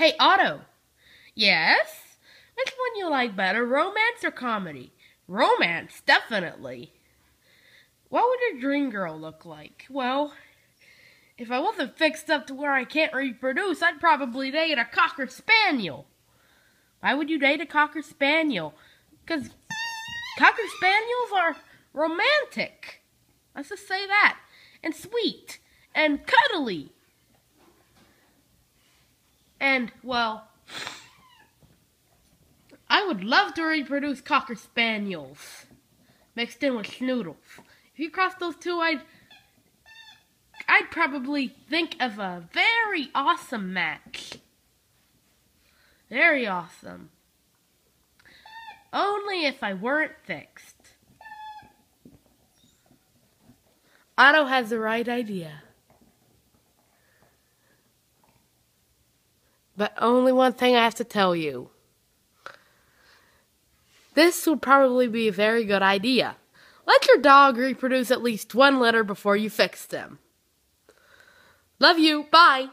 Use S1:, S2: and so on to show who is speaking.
S1: Hey, Otto. Yes? Which one you like better, romance or comedy? Romance, definitely. What would your dream girl look like? Well, if I wasn't fixed up to where I can't reproduce, I'd probably date a Cocker Spaniel. Why would you date a Cocker Spaniel? Because Cocker Spaniels are romantic. Let's just say that. And sweet. And cuddly. And, well, I would love to reproduce Cocker Spaniels mixed in with Snoodles. If you cross those two, I'd I'd probably think of a very awesome match. Very awesome. Only if I weren't fixed. Otto has the right idea. But only one thing I have to tell you. This would probably be a very good idea. Let your dog reproduce at least one litter before you fix them. Love you. Bye.